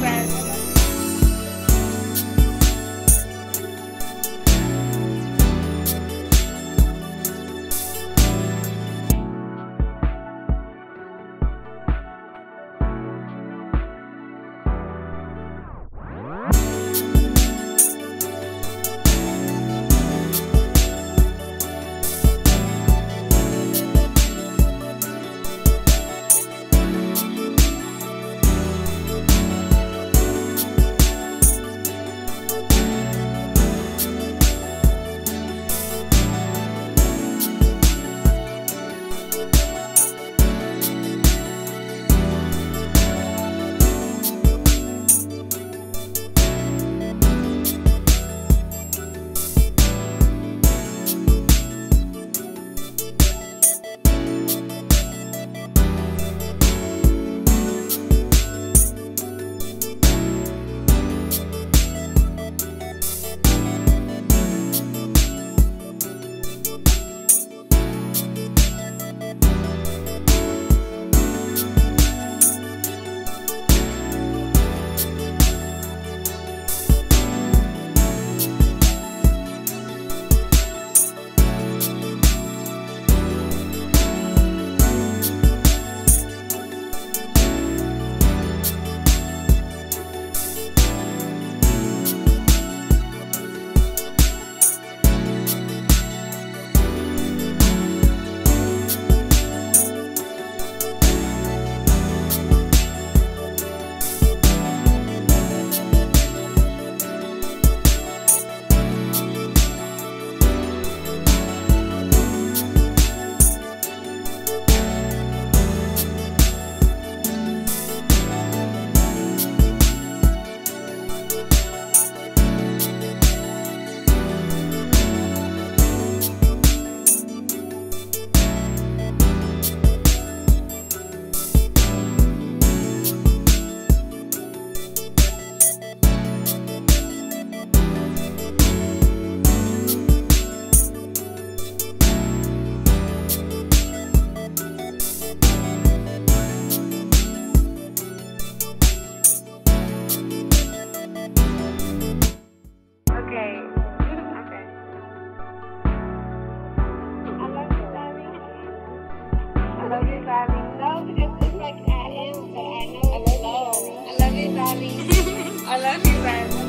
friends. Bobby. Love is like I but I know love. I love you, Bobby. I love you, Bobby.